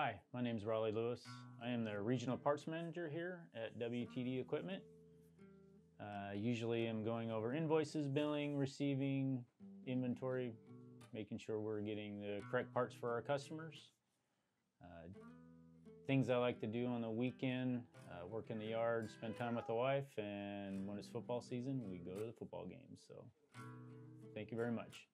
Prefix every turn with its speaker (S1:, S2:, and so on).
S1: Hi, my name is Rollie Lewis. I am the Regional Parts Manager here at WTD Equipment. Uh, usually I'm going over invoices, billing, receiving, inventory, making sure we're getting the correct parts for our customers. Uh, things I like to do on the weekend, uh, work in the yard, spend time with the wife, and when it's football season, we go to the football games. So thank you very much.